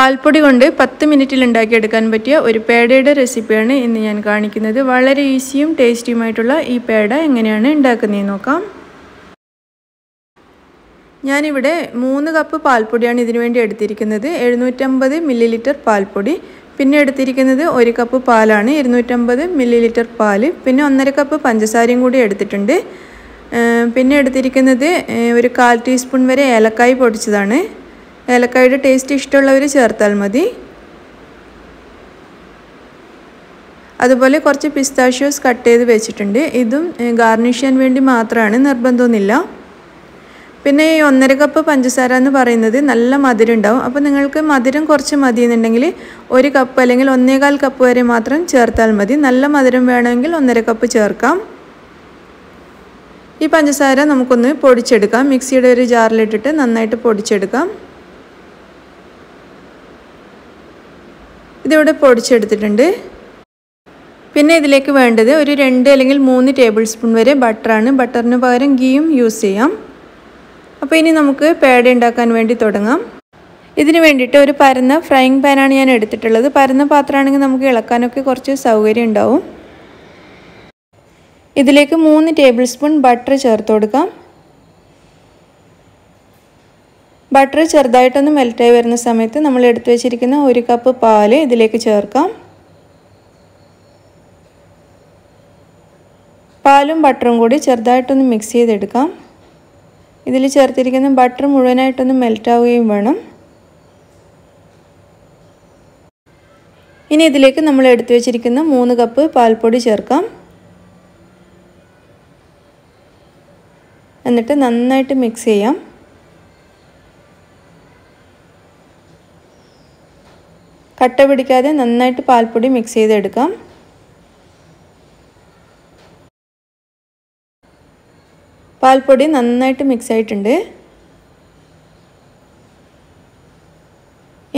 പാൽപ്പൊടി കൊണ്ട് പത്ത് മിനിറ്റിൽ ഉണ്ടാക്കിയെടുക്കാൻ പറ്റിയ ഒരു പേടയുടെ റെസിപ്പിയാണ് ഇന്ന് ഞാൻ കാണിക്കുന്നത്. വളരെ ഈസിയും ടേസ്റ്റിയുമായിട്ടുള്ള ഈ പേട എങ്ങനെയാണ് ഉണ്ടാക്കുന്നതെന്ന് നോക്കാം. ഞാനിവിടെ മൂന്ന് കപ്പ് പാൽപ്പൊടിയാണ് ഇതിനു വേണ്ടി എടുത്തിരിക്കുന്നത്. എഴുന്നൂറ്റമ്പത് മില്ലി ലിറ്റർ പാൽപ്പൊടി പിന്നെ എടുത്തിരിക്കുന്നത് ഒരു കപ്പ് പാലാണ് ഇരുന്നൂറ്റമ്പത് മില്ലി ലിറ്റർ പാൽ പിന്നെ ഒന്നര കപ്പ് പഞ്ചസാരയും കൂടി എടുത്തിട്ടുണ്ട്. പിന്നെ എടുത്തിരിക്കുന്നത് ഒരു കാൽ ടീസ്പൂൺ വരെ ഏലക്കായ് പൊടിച്ചതാണ്. ഏലക്കായുടെ ടേസ്റ്റ് ഇഷ്ടമുള്ളവർ ചേർത്താൽ മതി. അതുപോലെ കുറച്ച് പിസ്താഷ്യോസ് കട്ട് ചെയ്ത് വെച്ചിട്ടുണ്ട്. ഇതും ഗാർണിഷ് ചെയ്യാൻ വേണ്ടി മാത്രമാണ് നിർബന്ധമൊന്നുമില്ല. പിന്നെ ഈ ഒന്നര കപ്പ് പഞ്ചസാര എന്ന് പറയുന്നത് നല്ല മധുരം ഉണ്ടാവും. അപ്പോൾ നിങ്ങൾക്ക് മധുരം കുറച്ച് മതി എന്നുണ്ടെങ്കിൽ ഒരു കപ്പ് അല്ലെങ്കിൽ ഒന്നേകാൽ കപ്പ് വരെ മാത്രം ചേർത്താൽ മതി. നല്ല മധുരം വേണമെങ്കിൽ ഒന്നര കപ്പ് ചേർക്കാം. ഈ പഞ്ചസാര നമുക്കൊന്ന് പൊടിച്ചെടുക്കാം. മിക്സിയുടെ ഒരു ജാറിലിട്ടിട്ട് നന്നായിട്ട് പൊടിച്ചെടുക്കാം. ഇതിവിടെ പൊടിച്ചെടുത്തിട്ടുണ്ട്. പിന്നെ ഇതിലേക്ക് വേണ്ടത് ഒരു രണ്ട് അല്ലെങ്കിൽ മൂന്ന് ടേബിൾ സ്പൂൺ വരെ ബട്ടറാണ്. ബട്ടറിന് പകരം ഗീയും യൂസ് ചെയ്യാം. അപ്പോൾ ഇനി നമുക്ക് പേട ഉണ്ടാക്കാൻ വേണ്ടി തുടങ്ങാം. ഇതിന് വേണ്ടിയിട്ട് ഒരു പരന്ന ഫ്രൈങ് പാനാണ് ഞാൻ എടുത്തിട്ടുള്ളത്. പരന്ന പാത്രമാണെങ്കിൽ നമുക്ക് ഇളക്കാനൊക്കെ കുറച്ച് സൗകര്യം ഉണ്ടാവും. ഇതിലേക്ക് മൂന്ന് ടേബിൾ സ്പൂൺ ബട്ടർ ചേർത്ത് കൊടുക്കാം. ബട്ടർ ചെറുതായിട്ടൊന്ന് മെൽറ്റായി വരുന്ന സമയത്ത് നമ്മൾ എടുത്തു വെച്ചിരിക്കുന്ന ഒരു കപ്പ് പാൽ ഇതിലേക്ക് ചേർക്കാം. പാലും ബട്ടറും കൂടി ചെറുതായിട്ടൊന്ന് മിക്സ് ചെയ്തെടുക്കാം. ഇതിൽ ചേർത്തിരിക്കുന്ന ബട്ടർ മുഴുവനായിട്ടൊന്ന് മെൽറ്റാവുകയും വേണം. ഇനി ഇതിലേക്ക് നമ്മൾ എടുത്തു വെച്ചിരിക്കുന്ന മൂന്ന് കപ്പ് പാൽപ്പൊടി ചേർക്കാം. എന്നിട്ട് നന്നായിട്ട് മിക്സ് ചെയ്യാം. കട്ട പിടിക്കാതെ നന്നായിട്ട് പാൽപ്പൊടി മിക്സ് ചെയ്തെടുക്കാം. പാൽപ്പൊടി നന്നായിട്ട് മിക്സ് ആയിട്ടുണ്ട്.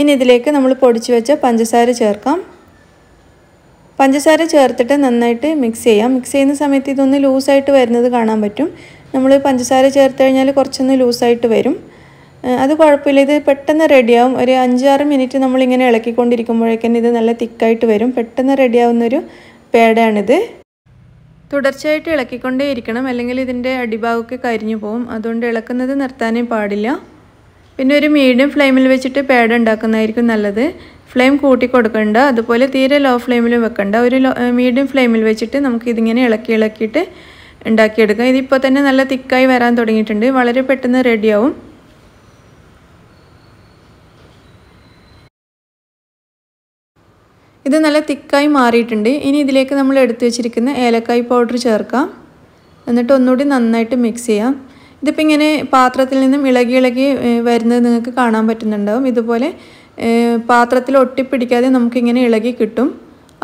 ഇനി ഇതിലേക്ക് നമ്മൾ പൊടിച്ചു വെച്ച പഞ്ചസാര ചേർക്കാം. പഞ്ചസാര ചേർത്തിട്ട് നന്നായിട്ട് മിക്സ് ചെയ്യാം. മിക്സ് ചെയ്യുന്ന സമയത്ത് ഇതൊന്ന് ലൂസായിട്ട് വരുന്നത് കാണാൻ പറ്റും. നമ്മൾ പഞ്ചസാര ചേർത്ത് കഴിഞ്ഞാൽ കുറച്ചൊന്ന് ലൂസായിട്ട് വരും. അത് കുഴപ്പമില്ല. ഇത് പെട്ടെന്ന് റെഡിയാവും. ഒരു അഞ്ചാറ് മിനിറ്റ് നമ്മളിങ്ങനെ ഇളക്കിക്കൊണ്ടിരിക്കുമ്പോഴേക്കും ഇത് നല്ല തിക്കായിട്ട് വരും. പെട്ടെന്ന് റെഡിയാവുന്നൊരു പേടയാണിത് തുടർച്ചയായിട്ട് ഇളക്കിക്കൊണ്ടേ ഇരിക്കണം അല്ലെങ്കിൽ ഇതിന്റെ അടിഭാഗമൊക്കെ കരിഞ്ഞു പോകും അതുകൊണ്ട് ഇളക്കുന്നത് നിർത്താനേ പാടില്ല. പിന്നെ ഒരു മീഡിയം ഫ്ലെയിമിൽ വെച്ചിട്ട് പേട ഉണ്ടാക്കുന്നതായിരിക്കും നല്ലത്. ഫ്ലെയിം കൂട്ടി കൊടുക്കണ്ട. അതുപോലെ തീരെ ലോ ഫ്ലെയിമിൽ വെക്കണ്ട. ഒരു മീഡിയം ഫ്ലെയിമിൽ വെച്ചിട്ട് നമുക്ക് ഇതിങ്ങനെ ഇളക്കി ഇളക്കിയിട്ട് ഉണ്ടാക്കിയെടുക്കാം. ഇതിപ്പോൾ തന്നെ നല്ല തിക്കായി വരാൻ തുടങ്ങിയിട്ടുണ്ട്. വളരെ പെട്ടെന്ന് റെഡിയാവും. ഇത് നല്ല തിക്കായി മാറിയിട്ടുണ്ട്. ഇനി ഇതിലേക്ക് നമ്മൾ എടുത്തു വെച്ചിരിക്കുന്ന ഏലക്കായ് പൗഡർ ചേർക്കാം. എന്നിട്ട് ഒന്നുകൂടി നന്നായിട്ട് മിക്സ് ചെയ്യാം. ഇതിപ്പോൾ ഇങ്ങനെ പാത്രത്തിൽ നിന്നും ഇളകി ഇളകി വരുന്നത് നിങ്ങൾക്ക് കാണാൻ പറ്റുന്നുണ്ടാവും. ഇതുപോലെ പാത്രത്തിൽ ഒട്ടിപ്പിടിക്കാതെ നമുക്കിങ്ങനെ ഇളകി കിട്ടും.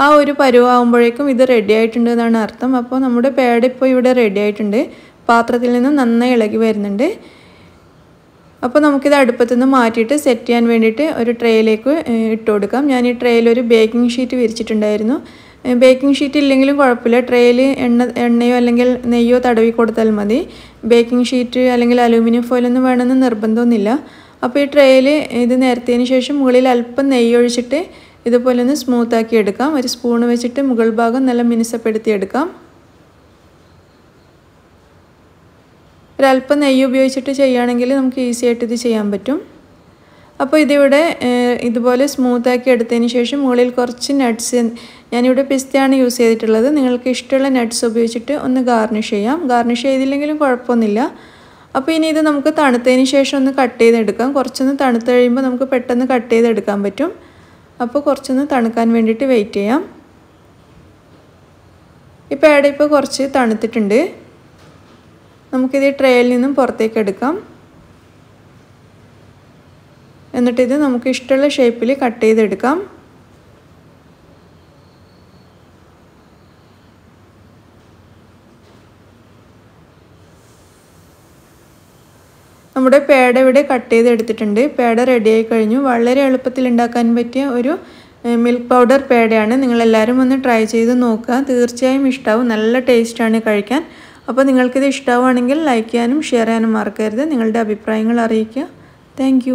ആ ഒരു പരുവാകുമ്പോഴേക്കും ഇത് റെഡി ആയിട്ടുണ്ട് എന്നാണ് അർത്ഥം. അപ്പോൾ നമ്മുടെ പേഡ് ഇപ്പോൾ ഇവിടെ റെഡി ആയിട്ടുണ്ട്. പാത്രത്തിൽ നിന്നും നന്നായി ഇളകി വരുന്നുണ്ട്. അപ്പോൾ നമുക്കിത് അടുപ്പത്തു നിന്ന് മാറ്റിയിട്ട് സെറ്റ് ചെയ്യാൻ വേണ്ടിയിട്ട് ഒരു ട്രേയിലേക്ക് ഇട്ട് കൊടുക്കാം ഞാൻ ഈ ട്രേയിൽ ഒരു ബേക്കിംഗ് ഷീറ്റ് വിരിച്ചിട്ടുണ്ടായിരുന്നു. ബേക്കിംഗ് ഷീറ്റ് ഇല്ലെങ്കിലും കുഴപ്പമില്ല. ട്രേയിൽ എണ്ണ എണ്ണയോ അല്ലെങ്കിൽ നെയ്യോ തടവി കൊടുത്താൽ മതി. ബേക്കിംഗ് ഷീറ്റ് അല്ലെങ്കിൽ അലൂമിനിയം ഫോയിലൊന്നും വേണമെന്ന് നിർബന്ധമൊന്നുമില്ല. അപ്പോൾ ഈ ട്രേയിൽ ഇത് നിരത്തിയതിന് ശേഷം മുകളിൽ അല്പം നെയ്യ് ഒഴിച്ചിട്ട് ഇതുപോലെ ഒന്ന് സ്മൂത്താക്കി എടുക്കാം. ഒരു സ്പൂൺ വെച്ചിട്ട് മുകൾ ഭാഗം നല്ല മിനുസപ്പെടുത്തി എടുക്കാം. ഒരല്പം നെയ്യ് ഉപയോഗിച്ചിട്ട് ചെയ്യുകയാണെങ്കിൽ നമുക്ക് ഈസി ആയിട്ട് ഇത് ചെയ്യാൻ പറ്റും. അപ്പോൾ ഇതിവിടെ ഇതുപോലെ സ്മൂത്താക്കി എടുത്തതിന് ശേഷം മുകളിൽ കുറച്ച് നട്ട്സ് ഞാനിവിടെ പിസ്തയാണ് യൂസ് ചെയ്തിട്ടുള്ളത്. നിങ്ങൾക്ക് ഇഷ്ടമുള്ള നട്ട്സ് ഉപയോഗിച്ചിട്ട് ഒന്ന് ഗാർണിഷ് ചെയ്യാം. ഗാർണിഷ് ചെയ്തില്ലെങ്കിലും കുഴപ്പമൊന്നുമില്ല. അപ്പോൾ ഇനി ഇത് നമുക്ക് തണുത്തതിന് ശേഷം ഒന്ന് കട്ട് ചെയ്തെടുക്കാം. കുറച്ചൊന്ന് തണുത്ത് കഴിയുമ്പോൾ നമുക്ക് പെട്ടെന്ന് കട്ട് ചെയ്തെടുക്കാൻ പറ്റും. അപ്പോൾ കുറച്ചൊന്ന് തണുക്കാൻ വേണ്ടിയിട്ട് വെയിറ്റ് ചെയ്യാം. ഇപ്പോൾ ഇവിടെ ഇപ്പോൾ കുറച്ച് തണുത്തിട്ടുണ്ട്. നമുക്കിത് ട്രേയിൽ നിന്നും പുറത്തേക്ക് എടുക്കാം. എന്നിട്ടിത് നമുക്ക് ഇഷ്ടമുള്ള ഷേപ്പിൽ കട്ട് ചെയ്തെടുക്കാം. നമ്മുടെ പേട ഇവിടെ കട്ട് ചെയ്തെടുത്തിട്ടുണ്ട്. പേട റെഡിയായി കഴിഞ്ഞു. വളരെ എളുപ്പത്തിൽ ഉണ്ടാക്കാൻ പറ്റിയ ഒരു മിൽക്ക് പൗഡർ പേടയാണ് നിങ്ങളെല്ലാവരും ഒന്ന് ട്രൈ ചെയ്ത് നോക്കുക. തീർച്ചയായും ഇഷ്ടമാവും നല്ല ടേസ്റ്റാണ് കഴിക്കാൻ. അപ്പോൾ നിങ്ങൾക്കിത് ഇഷ്ടമാവുകയാണെങ്കിൽ ലൈക്ക് ചെയ്യാനും ഷെയർ ചെയ്യാനും മറക്കരുത്. നിങ്ങളുടെ അഭിപ്രായങ്ങൾ അറിയിക്കുക. താങ്ക്